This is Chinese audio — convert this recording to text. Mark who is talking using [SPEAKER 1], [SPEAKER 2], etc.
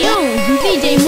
[SPEAKER 1] 不用 DJ